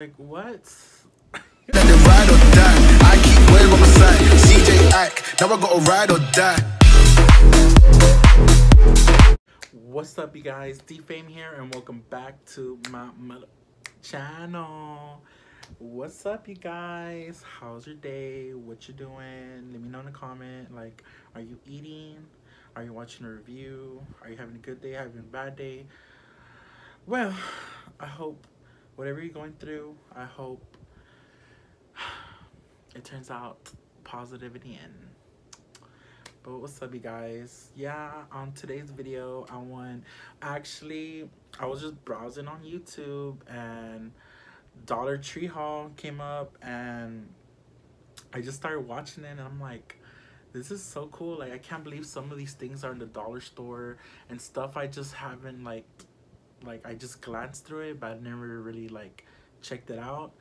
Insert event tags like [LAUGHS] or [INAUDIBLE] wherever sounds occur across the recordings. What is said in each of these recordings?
Like what? Ride or die. I keep my side. CJ Ack, now I gotta ride or die. What's up, you guys? Dee Fame here, and welcome back to my, my channel. What's up, you guys? How's your day? What you doing? Let me know in the comment. Like, are you eating? Are you watching a review? Are you having a good day? Having a bad day? Well, I hope whatever you're going through, I hope it turns out positivity and but what's up you guys? Yeah on today's video i want actually i was just browsing on youtube and dollar tree haul came up and i just started watching it and i'm like this is so cool. Like i can't believe some of these things are in the dollar store and stuff i just haven't like like I just glanced through it, but I never really like checked it out.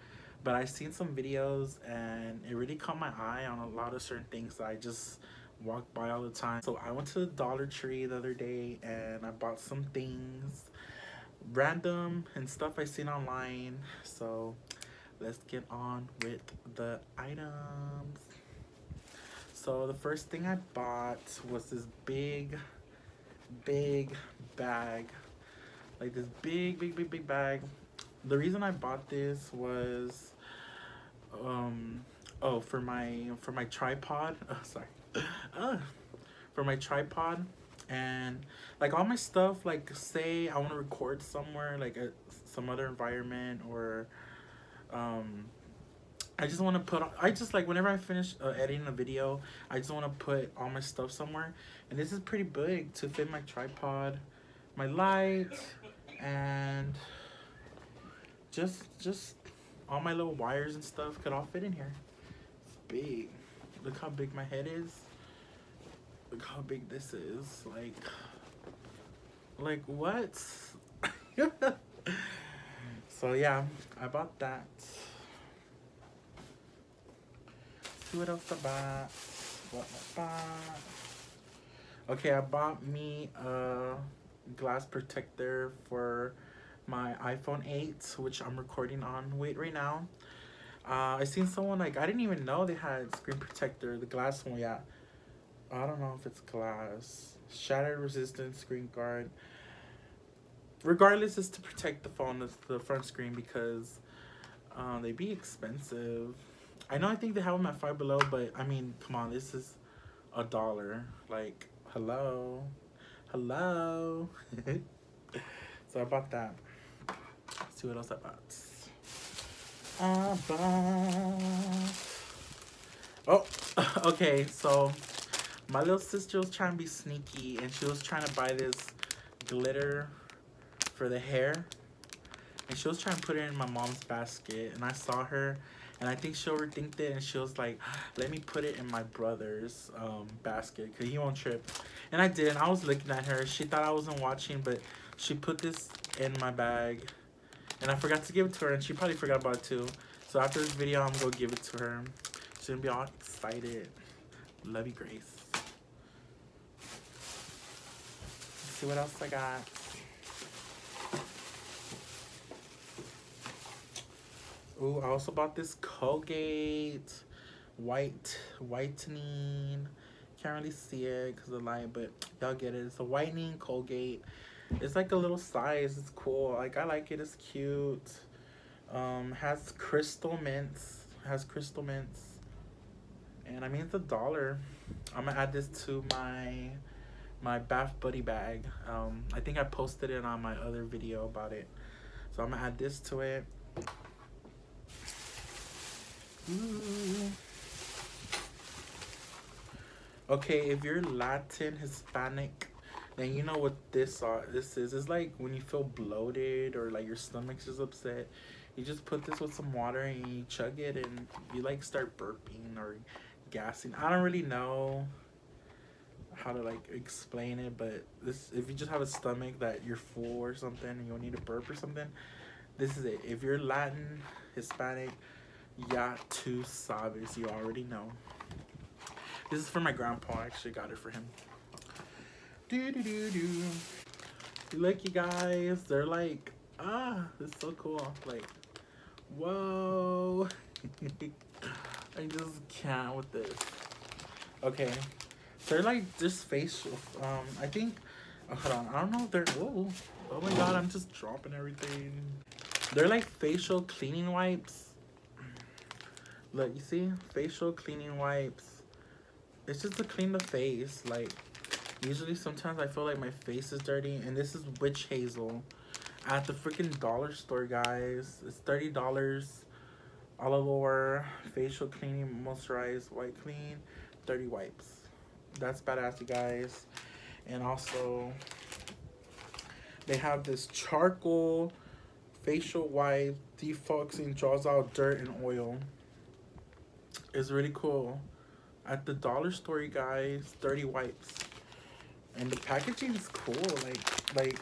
But I seen some videos and it really caught my eye on a lot of certain things that I just walk by all the time. So I went to the Dollar Tree the other day and I bought some things random and stuff I seen online. So let's get on with the items. So the first thing I bought was this big, big bag like this big big big big bag. The reason i bought this was um oh for my for my tripod [LAUGHS] oh sorry. Uh, for my tripod and like all my stuff like say i want to record somewhere like a, some other environment or um I just want to put I just like whenever I finish uh, editing a video I just want to put all my stuff somewhere. And this is pretty big to fit my tripod my light and just just all my little wires and stuff could all fit in here. It's big. Look how big my head is. Look how big this is. Like like what? [LAUGHS] So yeah i bought that. See what else i bought. What I okay i bought me a glass protector for my iPhone 8, which I'm recording on wait right now. Uh, I seen someone like I didn't even know they had screen protector, the glass one. Yeah, I don't know if it's glass. Shatter resistant screen guard. Regardless, is to protect the phone, the, front screen because um, they be expensive. I know I think they have them at Five Below, but I mean, come on, this is a dollar. Like, hello. Hello. [LAUGHS] so I bought that. Let's see what else I bought. I bought. Oh, [LAUGHS] okay. So my little sister was trying to be sneaky, and she was trying to buy this glitter for the hair, and she was trying to put it in my mom's basket, and I saw her and I think she overthinked it and she was like, [GASPS] let me put it in my brother's um, basket because he won't trip. And I did. And I was looking at her. She thought I wasn't watching, but she put this in my bag. And I forgot to give it to her and she probably forgot about it too. So after this video, I'm going to give it to her. She's going to be all excited. Love you, Grace. Let's see what else I got. Ooh, I also bought this Colgate white whitening. Can't really see it because of the light, but y'all get it. It's a whitening Colgate. It's like a little size. It's cool. Like I like it. It's cute. Um, has crystal mints. Has crystal mints. And I mean it's a dollar. I'm gonna add this to my my bath buddy bag. Um, I think I posted it on my other video about it. So I'm gonna add this to it. Okay, if you're Latin, Hispanic, then you know what this are. This is. It's like when you feel bloated or like your stomach's just upset. You just put this with some water and you chug it, and you like start burping or gassing. I don't really know how to like explain it, but this if you just have a stomach that you're full or something and you need to burp or something, this is it. If you're Latin, Hispanic Ya Tu Sabes, you already know. This is for my grandpa. I actually got it for him. Do do do do. Look, you guys, they're like, ah, this is so cool. Like, Whoa. [LAUGHS] I just can't with this. Okay. They're like just facial. Um, I think. Oh, hold on. I don't know if they're. Oh, oh my god! I'm just dropping everything. They're like facial cleaning wipes. Look, you see, facial cleaning wipes. It's just to clean the face. Like, usually sometimes I feel like my face is dirty, and this is witch hazel at the freaking dollar store, guys. It's thirty dollars. Olive oil, facial cleaning, moisturized, white clean, 30 wipes. That's badass, you guys. And also, they have this charcoal facial wipe, defoxing, draws out dirt and oil. It's really cool. At the dollar store, you guys, 30 wipes. And the packaging is cool. Like, like,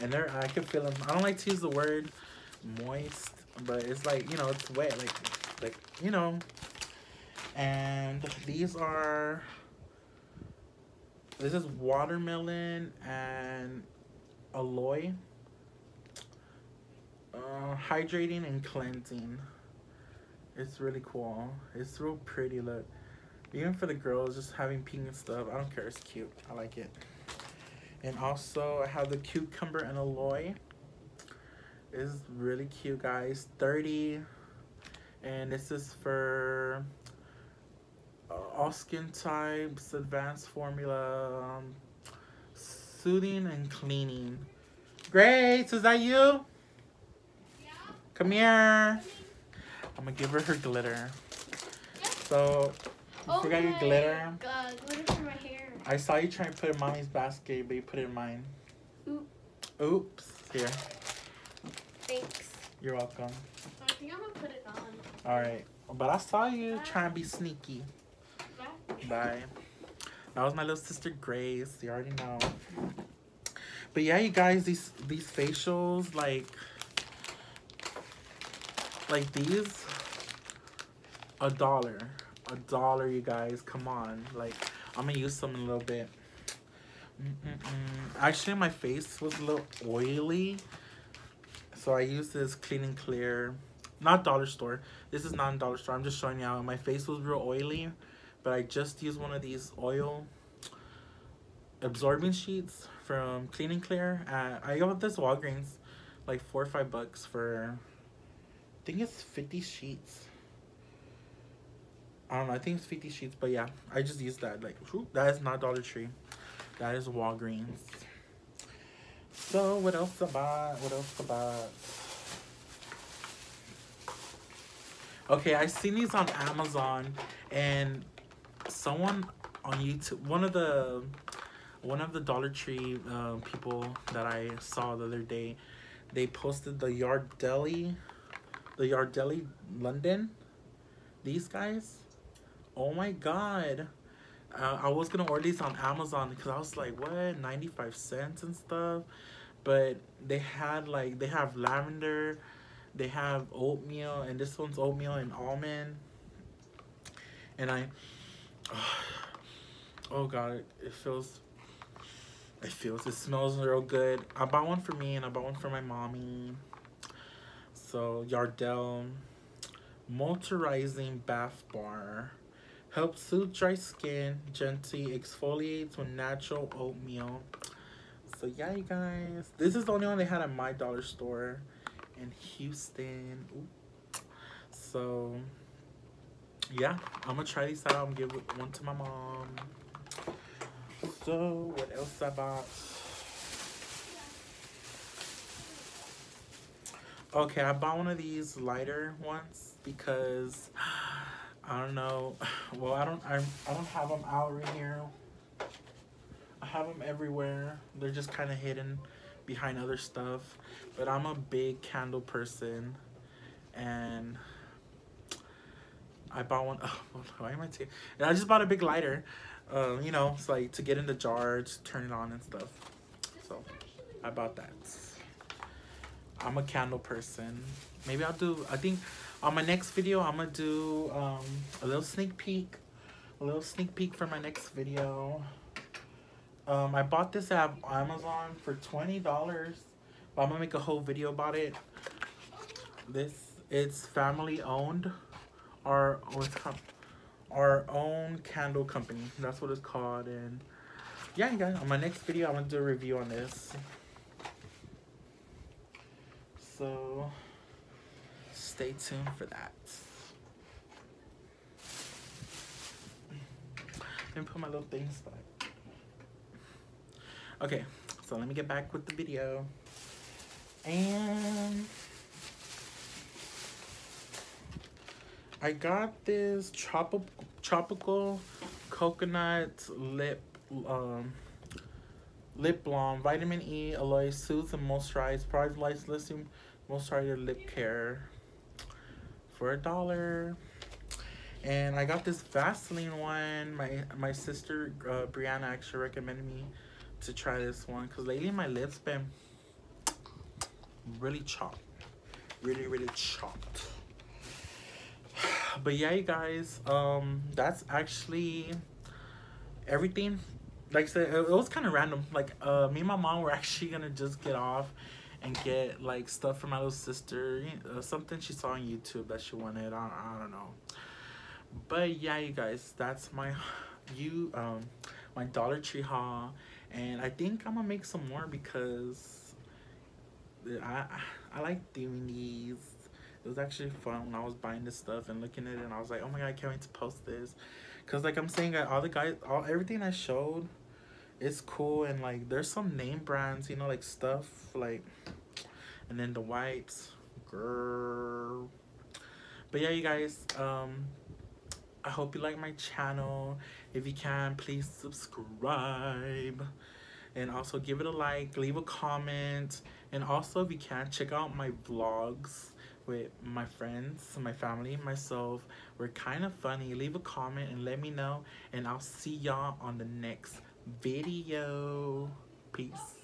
and they're, I can feel them. I don't like to use the word moist but it's like you know it's wet like like you know and these are this is watermelon and aloe uh, hydrating and cleansing it's really cool it's real pretty look even for the girls just having pink and stuff i don't care it's cute i like it and also i have the cucumber and aloe is really cute, guys. 30 and this is for uh, all skin types, advanced formula, um, soothing and cleaning. Grace, is that you? Yeah. Come here. I'm gonna give her her glitter. So, you oh forgot your oh glitter? God, glitter for my hair. I saw you trying to put in mommy's basket, but you put it in mine. Oops. Oops. Here. Thanks. You're welcome. I think I'm gonna put it on. All right, but I saw you Bye. trying to be sneaky. Bye. Bye. That was my little sister Grace. You already know. But yeah, you guys, these these facials, like, like these, a dollar, a dollar, you guys. Come on, like, I'm gonna use some in a little bit. Mm -mm -mm. Actually, my face was a little oily so I use this Clean and Clear, not dollar store. This is not dollar store. I'm just showing you how my face was real oily, but I just used one of these oil absorbing sheets from Clean and Clear. Uh, I got this Walgreens, like four or five bucks for, I think it's 50 sheets. I don't know. I think it's 50 sheets, but yeah, I just used that. Like, that is not Dollar Tree. That is Walgreens. So what else about? What else about? Okay, I seen these on Amazon, and someone on YouTube, one of the one of the Dollar Tree uh, people that I saw the other day, they posted the Yard Deli, the Yardley London. These guys, oh my god. Uh, I was gonna order these on Amazon because I was like, what, 95 cents and stuff? But they had like they have lavender they have oatmeal and this one's oatmeal and almond. And i [SIGHS] oh god it, feels it feels it smells real good. I bought one for me and i bought one for my mommy. So Yardley moisturizing bath bar helps soothe dry skin gently exfoliates with natural oatmeal so yeah, you guys, this is the only one they had at my dollar store in Houston. Ooh. So yeah, I'm gonna try these out. I'm gonna give one to my mom. So what else I bought? Okay, I bought one of these lighter ones because I don't know. [SIGHS] Well, I don't. I I don't have them out right here I have them everywhere. They're just kind of hidden behind other stuff. But I'm a big candle person. And I bought one. [LAUGHS] Oh, why am I taking? And I just bought a big lighter. Um, you know, it's like to get in the jar, just turn it on and stuff. So I bought that. I'm a candle person. Maybe I'll do, I think on my next video, I'm to do um, a little sneak peek. A little sneak peek for my next video. Um, I bought this at Amazon for $20. But I'm to make a whole video about it. this it's family owned. Our called? Our own candle company. That's what it's called. And yeah, you guys. On my next video, I'm gonna do a review on this. So stay tuned for that. Let me put my little things back. Okay, so let me get back with the video. And I got this tropical tropical coconut lip um lip balm, vitamin E, aloe, soothes and moisturize, provides light lithium moisturizer lip care for a dollar. And I got this Vaseline one. My my sister uh, Brianna actually recommended me to try this one because lately my lips been really chopped, really really chopped. [SIGHS] But yeah, you guys, um, that's actually everything. Like I said, it, it was kind of random. Like uh, me and my mom were [LAUGHS] actually gonna just get off and get like stuff for my little sister, uh, something she saw on YouTube that she wanted. I, I don't know but yeah you guys that's my [SIGHS] you um my dollar tree haul and i think i'm gonna make some more because i i like doing these it was actually fun when i was buying this stuff and looking at it and i was like oh my god i can't wait to post this because like i'm saying all the guys all everything i showed is cool and like there's some name brands you know like stuff like and then the wipes girl but yeah you guys um I hope you like my channel. If you can, please subscribe. And also give it a like, leave a comment. And also, if you can, check out my vlogs with my friends, my family, myself. We're kind of funny. Leave a comment and let me know. And I'll see y'all on the next video. Peace.